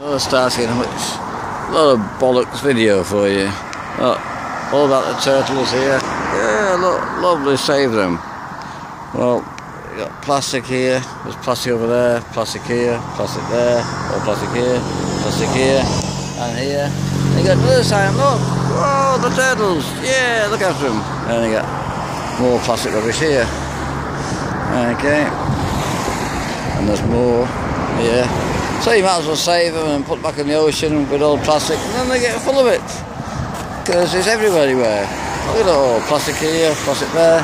Another starting which a lot of bollocks video for you. Look, all about the turtles here. Yeah, look, lovely, save them. Well, you got plastic here, there's plastic over there, plastic here, plastic there, or plastic here, plastic here, and here. And you got another sign, look, whoa, the turtles, yeah, look after them. And you got more plastic rubbish here. Okay, and there's more here. So you might as well save them and put them back in the ocean with all plastic and then they get full of it. Because it's everywhere. Look at all, plastic here, plastic there.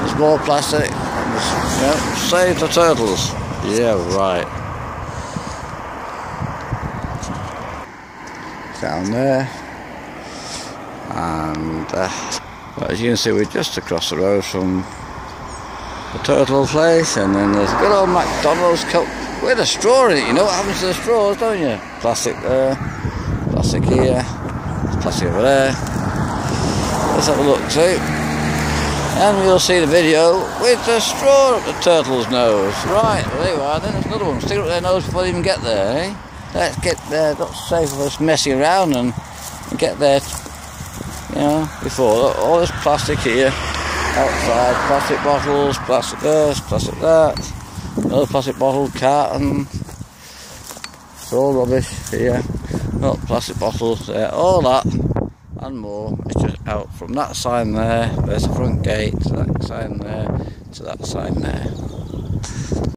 There's more plastic. Yeah, save the turtles. Yeah, right. Down there. And uh, as you can see, we're just across the road from the turtle place, and then there's a good old McDonald's cup with a straw in it. You know what happens to the straws, don't you? Plastic there, plastic here, plastic over there. Let's have a look, see? And we'll see the video with the straw up the turtle's nose. Right, well, there you are, then there's another one. Stick up their nose before they even get there, eh? Let's get there, not safe for us messing around and, and get there, you know, before. All this plastic here outside, plastic bottles, plastic this, plastic that, another plastic bottle, carton, it's all rubbish here, not plastic bottles there, all that and more, it's just out from that sign there, there's the front gate, to that sign there, to that sign there.